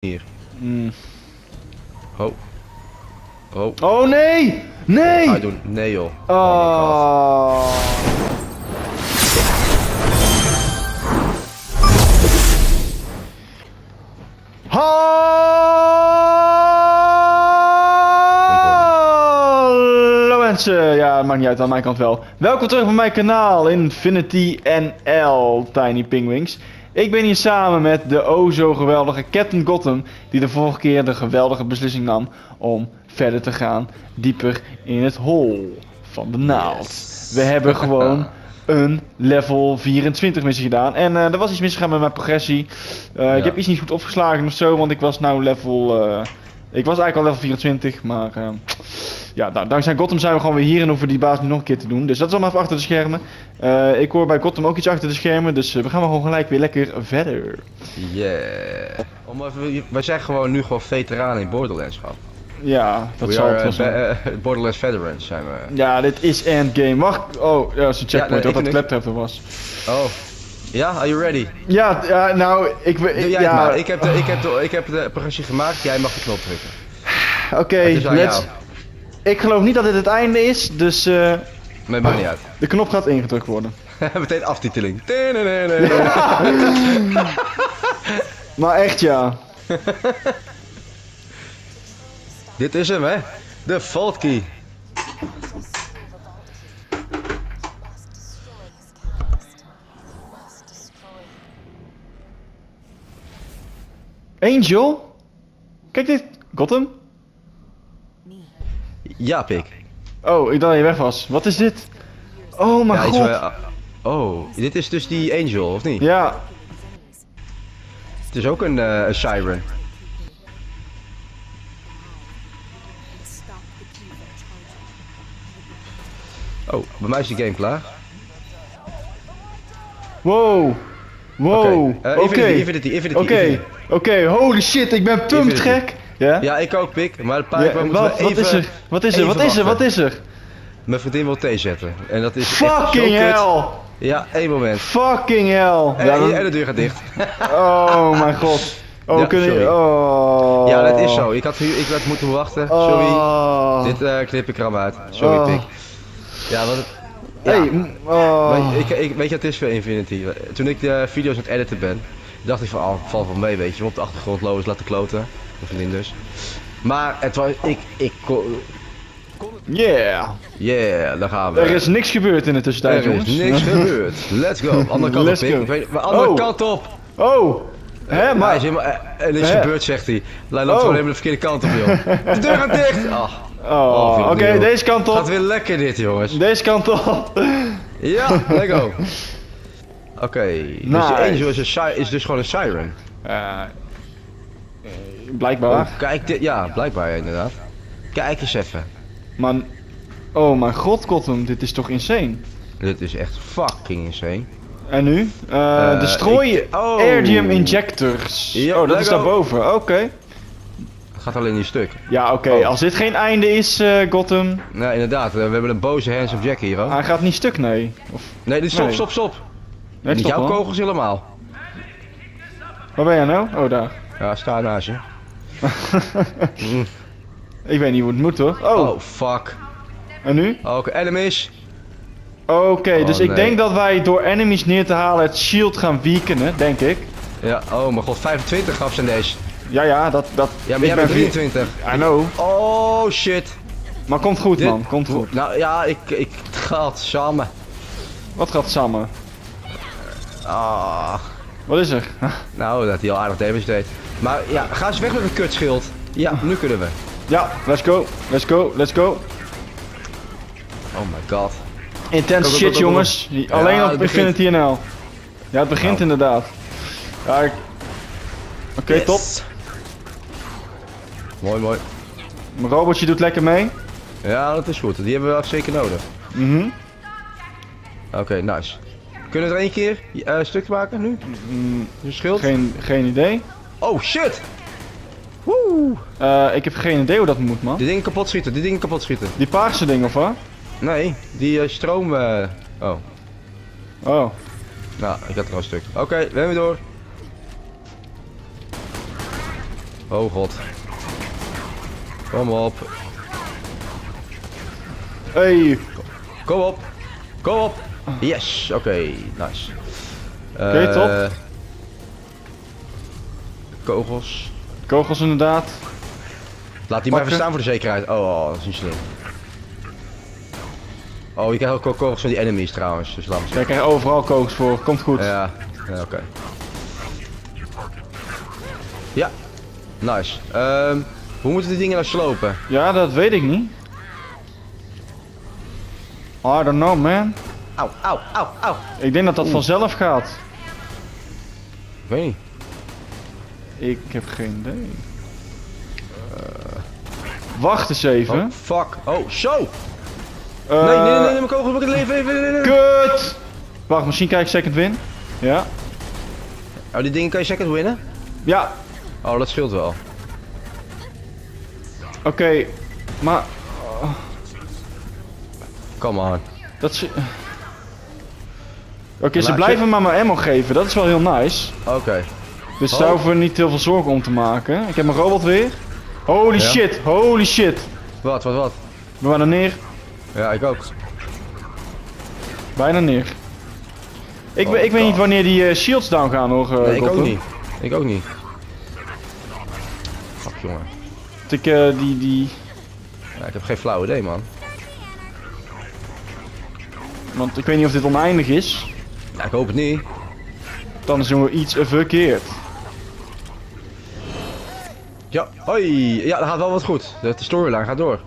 Hier. Mm. Oh. Oh. Oh nee! Nee! Ga doen. Nee joh. Oh. Oh. Hallo mensen, ja, het maakt niet uit aan mijn kant wel. Welkom terug bij mijn kanaal Infinity NL Tiny Pingwings. Ik ben hier samen met de o zo geweldige Captain Gotham, die de vorige keer de geweldige beslissing nam om verder te gaan, dieper in het hol van de naald. We hebben gewoon een level 24 missie gedaan. En eh, er was iets misgegaan met mijn progressie. Eh, Ik heb iets niet goed opgeslagen of zo, want ik was nou level... eh, ik was eigenlijk al level 24, maar... ja, nou, dankzij Gotham zijn we gewoon weer hier en hoeven die baas nu nog een keer te doen. Dus dat is allemaal even achter de schermen. Eh, ik hoor bij Gotham ook iets achter de schermen, dus eh, we gaan maar gewoon gelijk weer lekker verder. Yeah. Om even, wij zijn gewoon nu gewoon veteranen in Borderlands gehad. Ja, dat We zal are, het wel zijn. eh, Borderlands veterans zijn we. Ja, dit is endgame. Wacht, oh, ja, dat is een checkpoint, nee, dat dat was. Oh. Ja, are you ready? Ja, ja nou, ik... we- Doe jij ja, maar. Ik heb, de, ik, heb de, ik heb de progressie gemaakt. Jij mag de knop drukken. Oké, let's... jou. Ik geloof niet dat dit het einde is, dus eh, Nee, maakt niet uit. de knop gaat ingedrukt worden. Meteen aftiteling. Maar echt ja. Dit is hem, hè? De Vault Key. Angel? Kijk dit, Gotham? Ja, pik. Oh, ik dacht dat je weg was. Wat is dit? Oh mijn Ja, god. oh, dit is dus die Angel, of niet? Ja, Het is ook een, eh, een Siren. Oh, bij mij is de game klaar. wow. Wow. Oké, Oké. Infinity, Infinity, Infinity, Oké, holy shit, ik ben pumped gek. Ja? Ja, ik ook, pik. Maar een paar Ja, wat, we wat even... is er? Wat is er? even Wat is er? Wat is er? Mijn vriendin wil thee zetten. En dat is Fucking hell. Ja, één moment. Fucking hell. En, Ja, dan- en de deur gaat dicht. Oh mijn god. Oh, Ja, kunnen sorry. Oh. Ja, dat is zo. Ik had, ik had moeten wachten. Sorry. Oh. Dit eh, knip ik er uit. Sorry, Oh. pik. Ja, wat het... Ja. Hey, oh. Ik, ik, weet je het is voor Infinity? Toen ik de video's aan het editen ben, dacht ik van, oh, valt wel mee, weet je. Op de achtergrond lopen laten kloten. Mijn vriendin dus. Maar het was, ik, ik, kon- Yeah. yeah, daar gaan we. Er is niks gebeurd in de tussentijd, Er is jongens. niks gebeurd. Let's go. Andere kant Let's op, go. Ik weet, maar andere Oh. kant op. Oh. Hè, Maar hij is helemaal, eh, en is gebeurd, zegt hij. Hij loopt Oh. gewoon helemaal de verkeerde kant op, joh. De deur gaat dicht. Ah, Oh, vind ik oké, deze kant gaat op. weer lekker dit, jongens. Deze kant op. Ja, let's go. Oké, dus Nice. de Angel is, een si- is dus gewoon een siren. Eh, blijkbaar. Oh, kijk dit, ja, blijkbaar inderdaad. Kijk eens even. Maar... Oh mijn god, Gotham, dit is toch insane. Dit is echt fucking insane. En nu? Eh Eh, destroy ik- oh. Injectors. Oh, dat is daarboven. Oké. Het gaat alleen niet stuk. Ja, oké. Oh. Als dit geen einde is, eh, Gotham. Nee, inderdaad. eh, We hebben een boze handsome Jack hier, hoor. Hij gaat niet stuk, nee. Of... Nee, dit stop, Nee. stop, stop. Nee, Niet stop jouw kogels helemaal. Waar ben jij nou? Oh, daar. Ja, sta naast je. Mm. Ik weet niet hoe het moet, hoor. Oh, Oh, fuck. en nu? Oké, enemies. Oké, Oh, dus ik denk dat wij door enemies neer te halen het shield gaan weakenen, denk ik. Ja, oh mijn god, 25 gaf zijn deze. Ja, ja, dat... dat Ja, maar ik jij bent ben 23. I know. Oh shit. Maar komt goed, Dit- man. Komt goed. Nou ja, ik, ik gaat samen. Wat gaat samen? Ah. Wat is er? Nou, dat hij al aardig damage deed. Maar ja, ga eens weg met het kutschild. Ja, nu kunnen we. ja, let's go. Let's go. Let's go. Oh my god. Intense Go, go, go, shit, go, go. jongens. Ja, Alleen op het begint. Infinity NL. Ja, het begint Nou. inderdaad. Ja, ik... Oké, Yes. top. Mooi, mooi. Mijn robotje doet lekker mee. Ja, dat is goed. Die hebben we wel zeker nodig. Mhm. Oké, nice. Kunnen we er één keer eh, stuk maken nu? Mm, Een schild? geen, geen idee. Oh shit! Woe! Eh, ik heb geen idee hoe dat moet, man. Die dingen kapot schieten, die dingen kapot schieten. Die paarse ding, of wat? Nee, die eh, stroom. eh, Oh, Oh. nou, ik had er al een stuk. Oké, we hebben door. Oh god. Kom op. Hey, Kom op. Kom op. Yes. Oké, nice. Oké, top. Kogels. kogels inderdaad. Laat die maar even staan voor de zekerheid. Oh, oh, dat is niet slim. Oh, je krijgt ook kogels van die enemies trouwens. Dus laat maar Jij krijgt overal kogels voor. Komt goed. Ja, ja oké. Ja, nice. Ehm, hoe moeten die dingen nou slopen? Ja, dat weet ik niet. I don't know, man. Auw, auw, auw, auw. Ik denk dat dat Oeh. vanzelf gaat. Ik weet niet. Ik heb geen idee. Wacht eens even. Oh, fuck. Oh, zo! Eh, nee, nee, nee, nee, mijn kogels moet ik leven, even, nee, nee. Kut! Wacht, misschien krijg ik second win. Ja. Oh, die dingen kan je second winnen? Ja, Oh, dat scheelt wel. oké. Maar Come on. dat is... Oké, ze je- blijven maar mijn ammo geven. Dat is wel heel nice. Oké. Dus Oh. daar hoeven we niet heel veel zorgen om te maken. Ik heb mijn robot weer. Holy Ja. shit, holy shit. Wat, wat, wat? Ben bijna neer. Ja, ik ook. Bijna neer. Ik, Oh weet- ik weet niet wanneer die eh, shields down gaan hoor. eh, Nee, ik ook niet. Ik ook niet. Fuck, jongen. Dat ik eh, die, die... Ja, ik heb geen flauw idee, man. Want ik weet niet of dit oneindig is. Ja, ik hoop het niet. Dan doen we iets verkeerd. Ja, hoi. Ja, dat gaat wel wat goed. De, de storyline gaat door.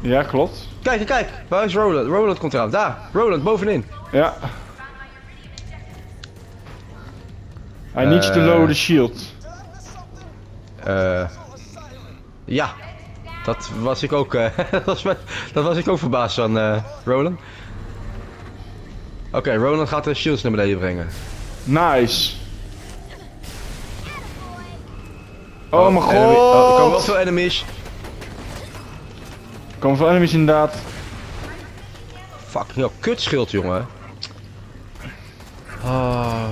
Ja, klopt. Kijk, kijk. Waar is Roland? Roland komt eraan. Daar. Roland, bovenin. Ja. I need you to lower the shield. Eh ja. Dat was ik ook, eh, dat, was dat was ik ook verbaasd van eh, Roland. Oké, Roland gaat de shields naar beneden brengen. Nice. Oh, mijn enemy- oh, er komen wel god. veel enemies. Er komen veel enemies inderdaad. Fucking hell, kutschild jongen. Ah,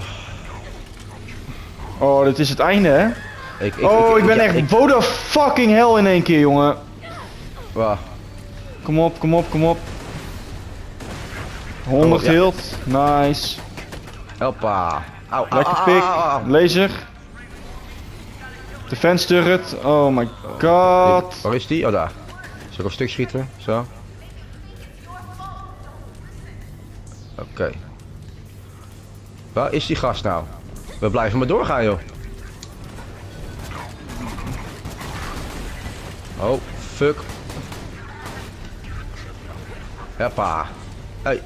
Oh, dit is het einde hè. ik, ik, oh, ik, ben ja, echt ik- Voda fucking hell in één keer jongen. Wauw. Kom op, kom op, kom op. 100 Oh, ja. hield. Nice. Hoppa. Au, au, Lekker pik. au, au, au. Laser. Defense turret. Oh my god. Waar is die? Oh, daar. Ik een stuk schieten? Zo. Oké. Waar is die gast nou? We blijven maar doorgaan, joh. Oh, fuck. Hoppa. Hey.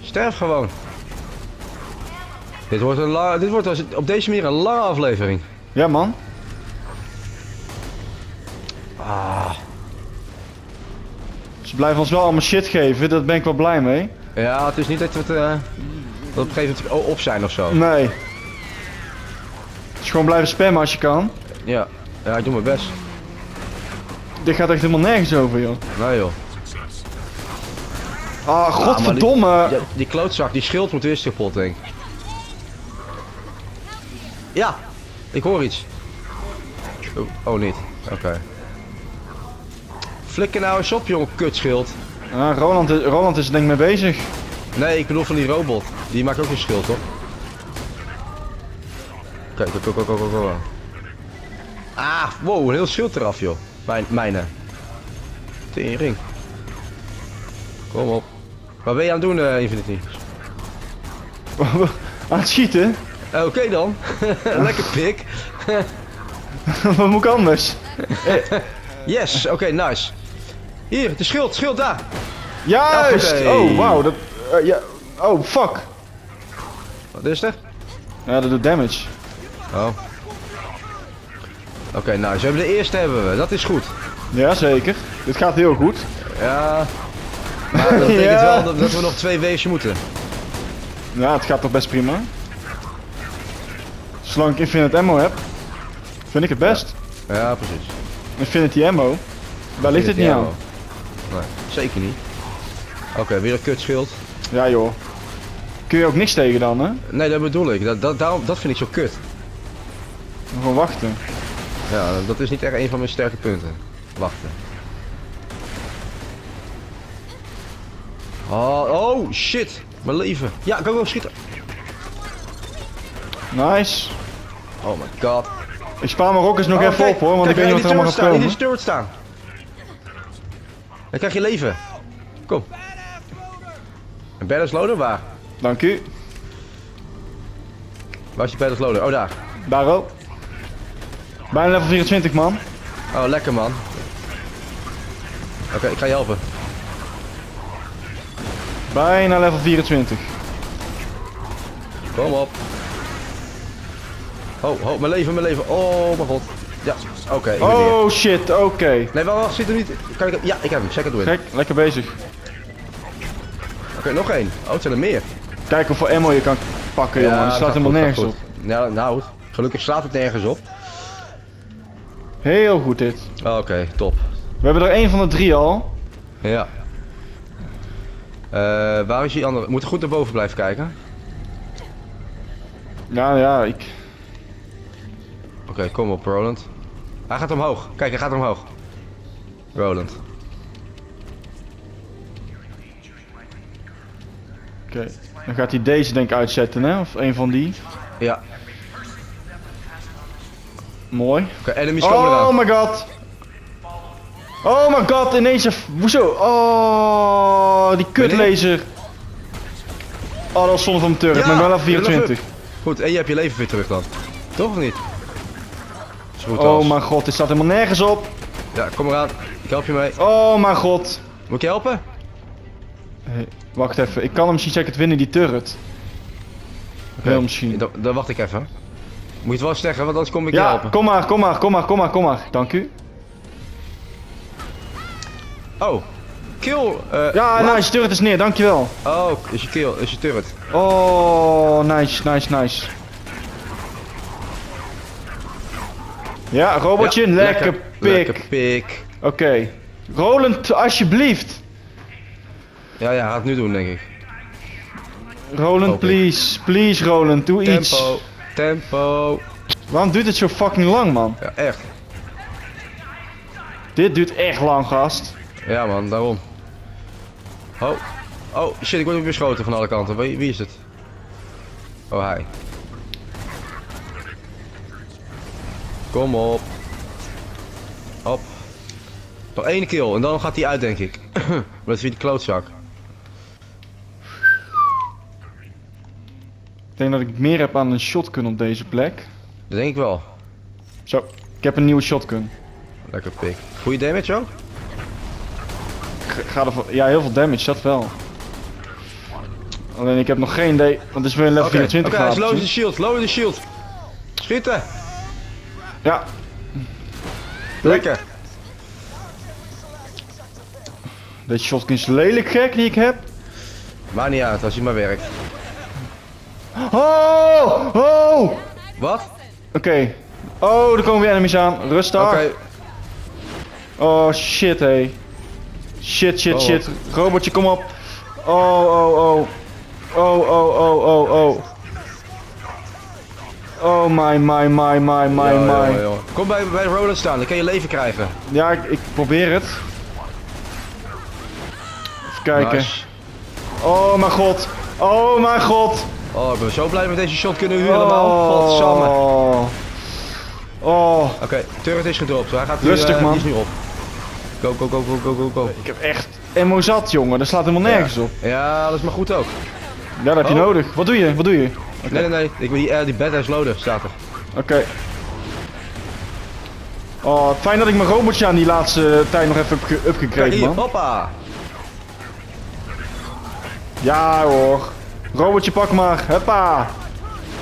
Sterf gewoon. Dit wordt, een la- dit wordt als- op deze manier een lange aflevering. Ja man. Ze blijven ons wel allemaal shit geven. Daar ben ik wel blij mee. Ja, het is niet dat we het, eh, dat we op een gegeven moment op zijn of zo. Nee. Dus gewoon blijven spammen als je kan. Ja, ja, ik doe mijn best. Dit gaat echt helemaal nergens over joh. Nee joh. Ah, godverdomme. Ja, die klootzak, die schild moet weer kapot, denk ik. Ja, ik hoor iets. Oh, oh niet. Oké. Flikker nou eens op, jongen, kutschild. Ah, Roland, is, Roland is er denk ik mee bezig. Nee, ik bedoel van die robot. Die maakt ook een schild, toch? Kijk, kijk, kijk, kijk, kijk. Ah, wow, een heel schild eraf, joh. Mijn, mijne. Tering. Kom op. Wat ben je aan het doen, eh, Infinity? Aan het schieten? Eh, Oké dan. Lekker pik. Wat moet ik anders? Yes, oké, nice. Hier, de schild, schild daar. Juist! Oh, wauw. Dat, eh, ja. Oh, fuck. Wat is er? Ja, dat doet damage. Oh. Oké, nice. We hebben de eerste hebben we. Dat is goed. Ja, zeker. Dit gaat heel goed. Ja. Maar dat betekent Ja. wel dat, dat we nog twee weesje moeten. Ja, het gaat toch best prima. Zolang ik infinite ammo heb, vind ik het best. Ja, precies. Infinity ammo, daar ligt het niet Ja, aan. Wel. Nee, zeker niet. Oké, weer een kutschild. Ja joh. Kun je ook niks tegen dan, hè? Nee, dat bedoel ik. Dat, dat, daarom, dat vind ik zo kut. Gewoon wachten. Ja, dat is niet echt een van mijn sterke punten. Wachten. Oh, oh shit. Mijn leven. Ja, ik kan ook schieten. Nice. Oh my god. Ik spaar mijn rockets nog Oh, even op hoor, want kijk, ik weet niet wat er allemaal gaat komen. Hier turret staan. Dan krijg je leven. Kom. Een badass loader waar? Dank u. Waar is die badass loader? Oh daar. Daar ook. Bijna level 24 man. Oh lekker man. Oké, ik ga je helpen. Bijna level 24. Kom op. Oh, oh, mijn leven, mijn leven. Oh mijn god. Ja, oké. Oh shit, oké. Nee, wacht, wacht, zit er niet. Kan ik, ja, ik heb hem. Second win. Kijk, lekker bezig. Oké, nog één. Oh, het zijn er meer. Kijk hoeveel ammo je kan pakken jongen, het slaat helemaal nergens op. Ja, nou, gelukkig slaat het nergens op. Heel goed dit. Oh, Oké, top. We hebben er één van de drie al. Ja. Eh, waar is die andere? We moeten goed naar boven blijven kijken. Ja, ja, ik... Oké, kom op, Roland. Hij gaat omhoog. Kijk, hij gaat omhoog. Roland. Oké. Dan gaat hij deze denk ik uitzetten hè, of een van die. Ja. Mooi. Oké, enemies komen Oh eraan. my god. Oh my god, ineens een... Hoezo? Oh, die kutlaser. Oh, dat was zonde van mijn turret. Ja, maar wel even level 24. Goed, en je hebt je leven weer terug dan. Toch of niet? Goed Oh als. mijn god, dit staat helemaal nergens op. Ja, kom eraan. Ik help je mee. Oh mijn god. Moet ik je helpen? Hey, wacht even, ik kan hem misschien zeker winnen, die turret. Heel misschien. Dan, dan wacht ik even. Moet je het wel zeggen, want anders kom ik je Ja, helpen. kom maar, kom maar, kom maar, kom maar, kom maar. Dank u. Oh. Kill. eh, Ja, wat? nice, turret is neer, dankjewel. Oh, is je kill, is je turret. Oh, nice, nice, nice. Ja, robotje, Ja, lekker, pik. Lekker pik. Oké. Roland, alsjeblieft. Ja, ja, gaat het nu doen, denk ik. Roland, please. Please, Roland, doe iets. Tempo. Tempo. Waarom duurt het zo fucking lang, man? Ja, echt. Dit duurt echt lang, gast. Ja, man, daarom. Oh. Oh, shit, ik word weer beschoten van alle kanten. Wie, wie is het? Oh, hij. Kom op. Op. Nog één kill en dan gaat hij uit, denk ik. maar dat is weer die klootzak. Ik denk dat ik meer heb aan een shotgun op deze plek. Dat denk ik wel. Zo, ik heb een nieuwe shotgun. Lekker pik. Goeie damage ook? Ga ervan... Ja, heel veel damage, dat wel. Alleen ik heb nog geen idee, want het is weer een level Oké, 24 oké, hij is low wapentje. the shield, low the shield. Schieten. Ja, Lekker. deze shotgun is lelijk gek die ik heb. Maakt niet uit, als hij maar werkt. Oh! Oh! Oké. Wat? Oh, er komen weer enemies aan. Rustig. Oké. Oh shit, hé. Shit, shit, Oh, shit. Robotje, kom op. Oh, oh, oh. Oh, oh, oh, oh, oh. Oh my, my, my, my, my, my. Kom bij, bij Roland staan, dan kan je leven krijgen. Ja, ik, ik probeer het. Even kijken. Nice. Oh mijn god. Oh mijn god. Oh, ik ben zo blij met deze shot kunnen we helemaal. Godsamme. Oh. Oh. Oké, turret is gedropt. Hij gaat nu, Rustig, eh, man. Die is nu op. Go, go, go, go, go, go, go. Ik heb echt ammo zat, jongen. Dat slaat helemaal nergens op. Ja, dat is maar goed ook. Ja, dat heb je Oh. nodig. Wat doe je? Wat doe je? Nee, nee, nee. Ik wil die, eh, die badass loader, staat er. Oké. Oh, fijn dat ik mijn robotje aan die laatste tijd nog even heb upgekregen, hier, man. hoppa. Ja hoor. Robotje pak maar. Huppa.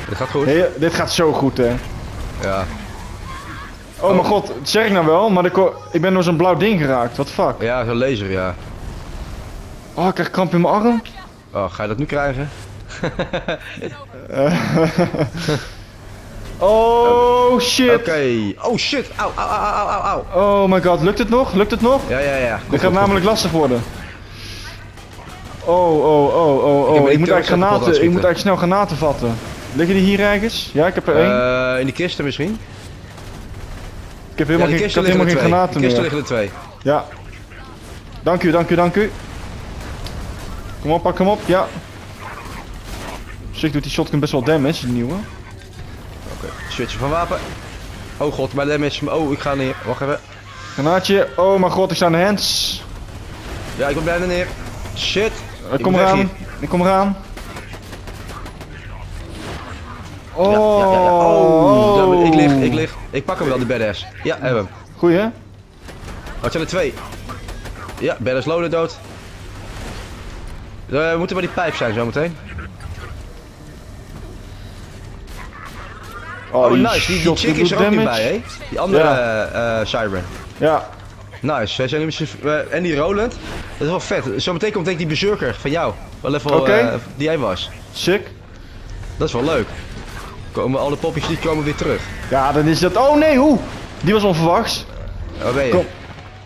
Dit gaat goed. Hey, dit gaat zo goed, hè. Ja. Oh, mijn god, dat zeg ik nou wel, maar ik, ik ben door zo'n blauw ding geraakt. The fuck? Ja, zo'n laser, ja. Oh, ik krijg kramp in mijn arm. Oh, ga je dat nu krijgen? Oh shit. Oké. Oh shit. Auw, auw, auw, auw, auw. Oh my god, lukt het nog? Lukt het nog? Ja, ja, ja. Goed, Dit gaat namelijk lastig worden. Oh, oh, oh, oh, Ik heb oh. Ik moet eigenlijk granaten, ik moet eigenlijk snel granaten vatten. Liggen die hier ergens? Ja, ik heb er één. Eh, in die kisten misschien? heb Ja, helemaal de geen, ik liggen helemaal geen twee. De granaten kisten meer. liggen er twee. Ja. Dank u, dank u, dank u. Kom op, pak hem op. Ja. Zich doet die shotgun best wel damage, die nieuwe. Oké, switchen van wapen. Oh god, mijn damage. Oh, ik ga neer. Wacht even. Granaatje. Oh mijn god, ik sta aan de hands. Ja, ik ben bijna neer. Shit. Ik Ik kom eraan. Ik kom eraan. Oh. Ja, ja, ja, ja. Oh, ik lig, ik lig. Ik pak hem wel, die badass. Ja, hebben hem. Goeie hè? Oh, het zijn er twee. Ja, badass loader dood. Eh, We moeten bij die pijp zijn zometeen. Oh, die nice. Die, chick is er ook niet bij, hè? Die andere Ja. eh, eh, Siren. Ja. Nice. Wij zijn nu eh, en die Roland. Dat is wel vet. Zometeen komt denk ik die berserker van jou. Wel level Oké. eh, die jij was. Sick. Dat is wel leuk. Komen alle poppies die komen weer terug. Ja, dan is dat... Oh nee, hoe? Die was onverwachts. Waar ben je? Kom.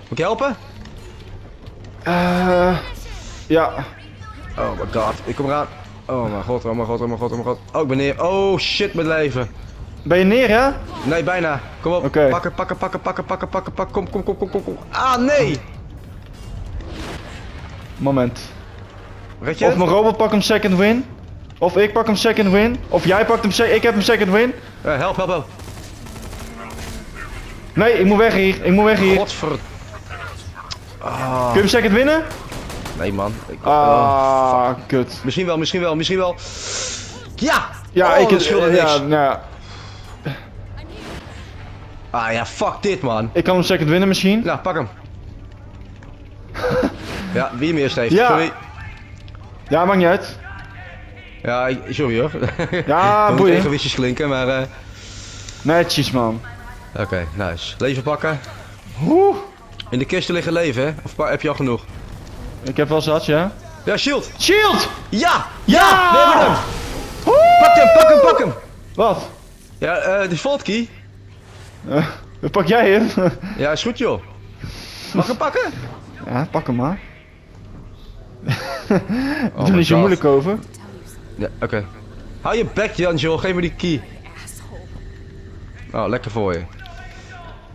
Moet ik je helpen? Eh... ja. Oh my god, ik kom eraan. Oh mijn god, oh mijn god, oh mijn god, oh mijn god. Oh, ik ben neer. Oh shit, mijn leven. Ben je neer hè? Nee, bijna. Kom op. Pakken, pakken, pakken, pakken, pakken, pakken, pakken. Kom, kom, kom, kom, kom, kom. Ah, nee! Moment. Red je Of mijn robot pak hem second win. Of ik pak hem second win. Of jij pakt hem se- Ik heb hem second win. Eh, help, help, help. Nee, ik moet weg hier. Ik moet weg hier. Godver... Ah, Kun je hem second winnen? nee man. Ik, oh, Ah, kut. Misschien wel, misschien wel, misschien wel. Ja! Ja, oh, ik niks. ja, nou, ja, Ah ja, fuck dit man. ik kan hem second winnen misschien. Nou, pak hem. ja, wie hem eerst heeft. Ja. Sorry. Ja, maakt niet uit. Ja, sorry hoor. Ja, boeien. egoïstisch klinken, maar... eh, Netjes man. Oké, nice. Leven pakken. Oeh. In de kisten liggen leven, hè? Of heb je al genoeg? Ik heb wel zat, ja. Ja, shield! Shield! Ja! Ja! We hebben hem! Woe! Pak hem, pak hem, pak hem! Wat? Ja, eh, die vault key. Eh, pak jij hem? Ja, is goed joh. Mag ik hem pakken? ja, pak hem maar. Oh Doe niet zo God. moeilijk over. Ja, oké. Hou je bek, Janjo. Geef me die key. Oh, lekker voor je.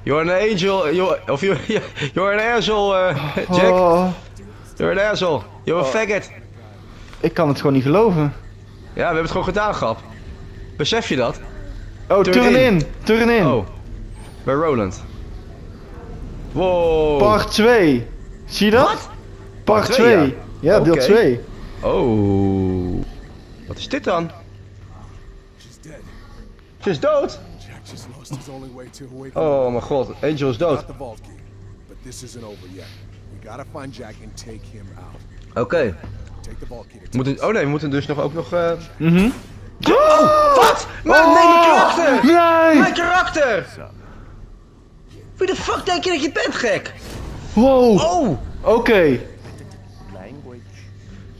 You're an angel. You're, of you're, you're an asshole, eh, Jack. Oh, You're an asshole. You're a Oh. faggot. ik kan het gewoon niet geloven. Ja, we hebben het gewoon gedaan, grap. Besef je dat? Oh, Turn turn in. in. Turn in. Oh. Bij Roland. Wow. Part 2. Zie je dat? Wat? Part Part twee, 2. Ja, ja. deel Oké. 2. Oh. Wat is dit dan? Ze is dood. Jack just lost his only way to awaken. Oh mijn god, Angel is dood. Got the vault key, but this isn't over yet. We gotta find Jack and take him out. Oké. Moeten- Oh nee, we moeten dus nog ook nog... eh Mhm. Oh, wat? Maar nee, mijn karakter! Nee! Mijn karakter! Wie de fuck denk je dat je bent, gek? Wow. Oh, Oké.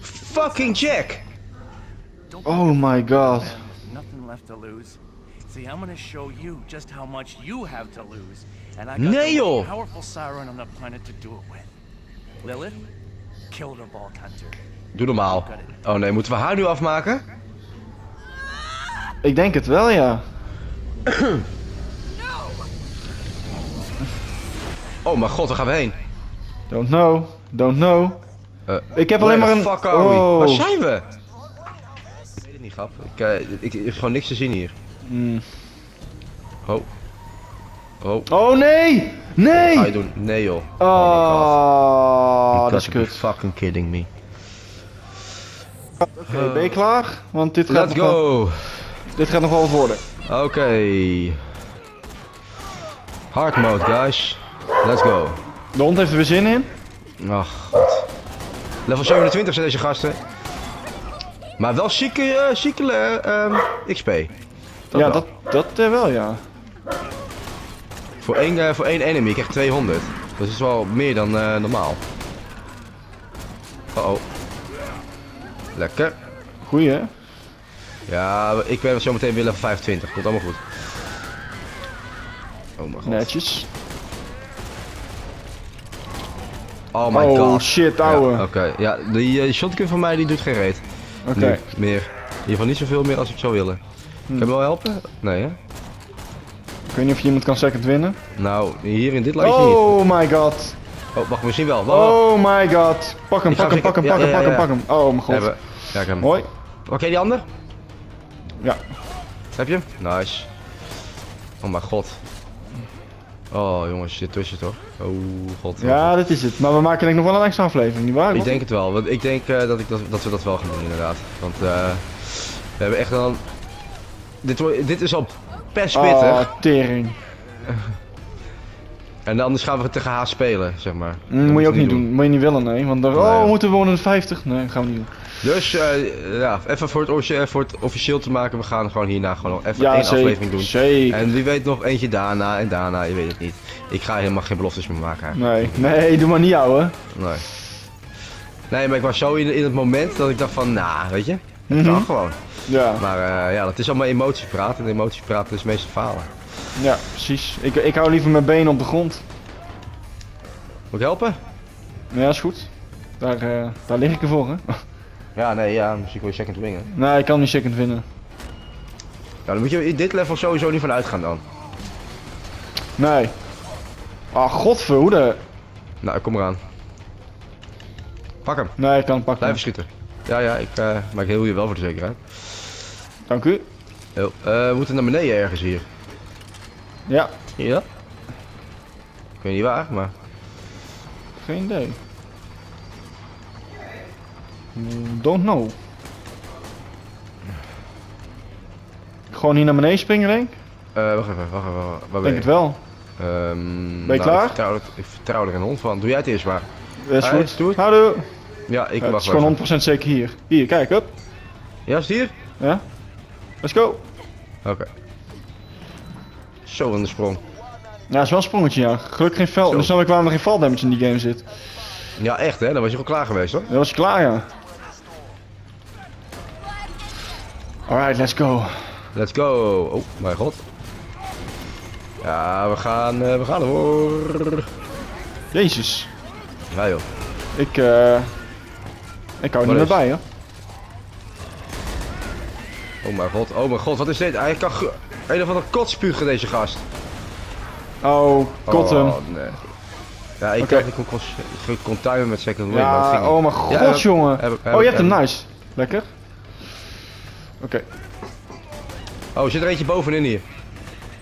fucking Jack. Oh my god. Nothing left to lose. See, I'm gonna show you just how much you have to lose. And I got Nee, the powerful siren on the planet to do it with. Lilith, kill the Vault Hunter. Doe normaal. Oh nee, moeten we haar nu afmaken? Ik denk het wel, ja. Oh mijn god, waar gaan we heen? Don't know. Don't know. Eh, Ik heb alleen maar een... fuck? Oh. Waar zijn we? Ik weet het niet, grap. Ik, eh, ik, ik, is gewoon niks te zien hier. Hmm. Oh. Oh. Oh nee! Nee! Ga je doen? Nee joh. Oh, You dat is kut. fucking kidding me. Oké, ben je klaar? Want dit gaat, Let's wel, go. dit gaat nog wel worden. Oké. Hard mode, guys. Let's go. De hond heeft er weer zin in. Ach, god. Level 27 zijn deze gasten. Maar wel chique, eh, eh, ehm, XP. Dat ja, wel. dat, dat eh, wel, ja. Voor één, voor één enemy krijg je 200. Dat is wel meer dan normaal. Oh oh. Lekker. Goeie, hè? Ja, ik ben zo meteen weer level 25. Komt allemaal goed. Oh mijn god. Netjes. Oh my oh god. shit, Ja, ouwe. Oké, ja, die eh, shotgun van mij die doet geen reet. Oké. Meer. In ieder geval niet zoveel meer als ik zou willen. Hm. Kan je me wel helpen? Nee hè? Ik weet niet of je iemand kan second winnen. Nou, hier in dit lijstje niet. Oh my god. Oh, wacht, misschien wel. Wacht, wacht. Oh my god. Pak hem, pak hem, pak hem, pak hem, pak hem, pak hem. Oh mijn god. Hebben. Ja, ik heb hem. Mooi. Oké, die ander? Ja. Heb je hem? Nice. Oh mijn god. Oh jongens, dit tussen toch? Oh god. Ja, dit is het. Maar we maken denk ik nog wel een extra aflevering, nietwaar? Ik denk het wel, want ik denk eh, dat, ik dat, dat we dat wel gaan doen inderdaad. Want eh, we hebben echt wel... Dit, dit is al best pittig. Oh, tering. En anders gaan we het te gehaast spelen, zeg maar. Dat Mm, moet je ook we niet doen. Moet je niet willen, nee. Want dan, Nee. oh, we moeten wonen in de 50. Nee, gaan we niet doen. Dus eh, ja, even voor het, voor het officieel te maken, we gaan gewoon hierna gewoon nog even Ja, één zeker. aflevering doen. Zeker. En wie weet nog eentje daarna en daarna, je weet het niet. Ik ga helemaal geen beloftes meer maken. eigenlijk. Nee, nee, doe maar niet jou, hè. Nee. Nee, maar ik was zo in, in het moment dat ik dacht van, nou, weet je, het Mhm. kan gewoon. Ja, Maar eh, ja, dat is allemaal emotiepraat en emotiepraat is meestal falen. ja, precies. Ik, ik hou liever mijn benen op de grond. Moet ik helpen? Ja, is goed. Daar, eh, daar lig ik ervoor, hè. Ja, nee, ja, misschien wil je second wingen. Nee, ik kan niet second winnen. Nou, dan moet je in dit level sowieso niet van uitgaan dan. Nee. Ah, godver, hoe de... Nou, kom eraan. Pak hem. Nee, ik kan het pakken. Blijven schieten. Ja, ja, ik, uh, maar ik heel je wel voor de zekerheid. Dank u. Eh, we moeten naar beneden ergens hier. Ja, dat? Ik weet niet waar, maar... geen idee. Mm, Don't know. Gewoon hier naar beneden springen, denk ik? eh wacht even, wacht even. Waar ben Denk je? het wel. Ehm, Ben je nou, klaar? Ik vertrouw, er- ik vertrouw er een hond van. Doe jij het eerst maar. Dat is goed. doe het. Houdoe. Ja, ik het wacht is wel gewoon even. 100% zeker hier. Hier, kijk, up. Ja, is het hier? Ja. Let's go. Oké. Zo in de sprong. Ja, is wel een sprongetje, ja. Gelukkig geen vel. Zo. Dan snap ik waarom er geen fall damage in die game zit. Ja, echt hè? Dan was je gewoon klaar geweest hoor. Dat was klaar, ja. Alright, let's go. Let's go. Oh, mijn god. Ja, we gaan, eh, we gaan hoor. Jezus. Ja joh. Ik, eh... Ik hou er niet meer bij, hè. Oh mijn god, oh mijn god, wat is dit? Hij kan een of andere kot spugen deze gast. Oh, kot hem. Oh, nee. Ja, ik Oké. dacht ik kon, met second dat Ja, niet. oh mijn god, Ja, jongen. heb- heb- oh, je hebt hem, nice. Lekker. Oké. Oh, er zit er eentje bovenin hier.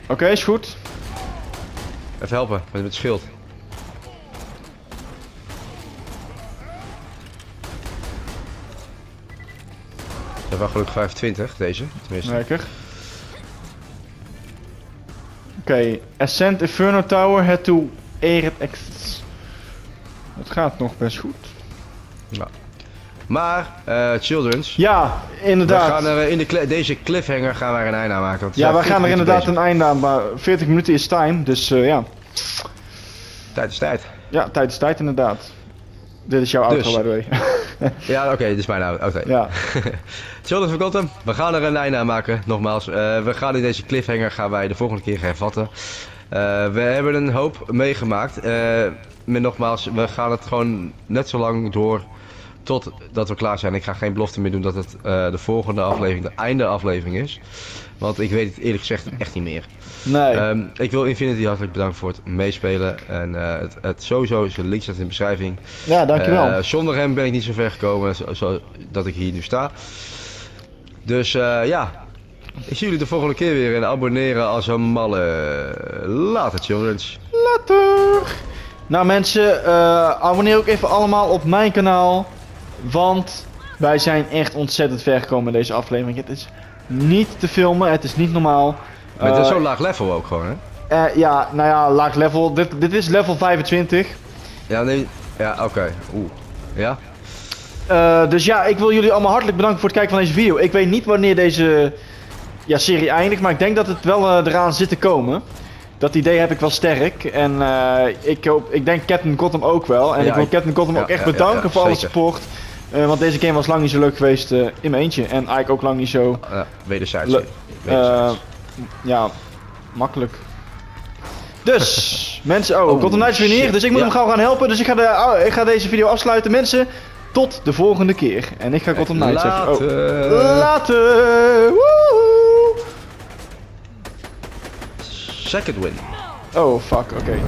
Oké, is goed. Even helpen, met, het schild. Hebben wel gelukkig 25, deze, tenminste. Lekker. Oké, Ascent Inferno Tower, head to Eret exits. Het gaat nog best goed. Maar, eh Children's, Ja, we inderdaad. gaan er, eh, in de deze cliffhanger gaan wij een einde aan maken. we ja, wij gaan er 40 inderdaad een einde aan, maar 40 minuten is time, dus eh, ja. Tijd is tijd. Ja, tijd is tijd inderdaad. Dit is jouw auto, Dus. by the way. Ja, oké, dit is mijn auto. ja. Children of Gotham, we gaan er een einde aan maken. Nogmaals, we gaan in deze cliffhanger gaan wij de volgende keer hervatten. Eh, we hebben een hoop meegemaakt. Eh maar nogmaals, we gaan het gewoon net zo lang door totdat we klaar zijn. Ik ga geen belofte meer doen dat het eh, de volgende aflevering de einde aflevering is. Want ik weet het eerlijk gezegd echt niet meer. Nee. Ehm, ik wil Infinity hartelijk bedanken voor het meespelen. En eh, het, het sowieso, zijn link staat in de beschrijving. ja, dankjewel. Eh, zonder hem ben ik niet zo ver gekomen zo, zo- dat ik hier nu sta. Dus ja, ik zie jullie de volgende keer weer en abonneren als een malle. Later, childrens. Later! Nou mensen, abonneer ook even allemaal op mijn kanaal. Want wij zijn echt ontzettend ver gekomen in deze aflevering. Het is niet te filmen, het is niet normaal. Met Eh, zo'n laag level ook gewoon, hè? eh, ja, nou ja, laag level. Dit, dit is level 25. Ja, nee. Ja, oké. Oeh. Ja? Eh, dus ja, ik wil jullie allemaal hartelijk bedanken voor het kijken van deze video. Ik weet niet wanneer deze ja, serie eindigt, maar ik denk dat het wel eraan zit te komen. Dat idee heb ik wel sterk. En ik, hoop, ik denk Captain Gotham ook wel. En Ja, ik wil Captain Gotham ja, ook echt bedanken voor alle support. Eh, want deze game was lang niet zo leuk geweest eh, in mijn eentje. En eigenlijk ook lang niet zo, Ja, wederzijds. Eh, ja, makkelijk. Dus, mensen, oh, Oh, Gotham Knights weer neer. Dus ik moet Ja. hem gauw gaan helpen. Dus ik ga, de, ik ga deze video afsluiten. Mensen, tot de volgende keer. En ik ga Gotham Knights even... Oh. Later. Woehoe! second win. Oh, fuck, oké.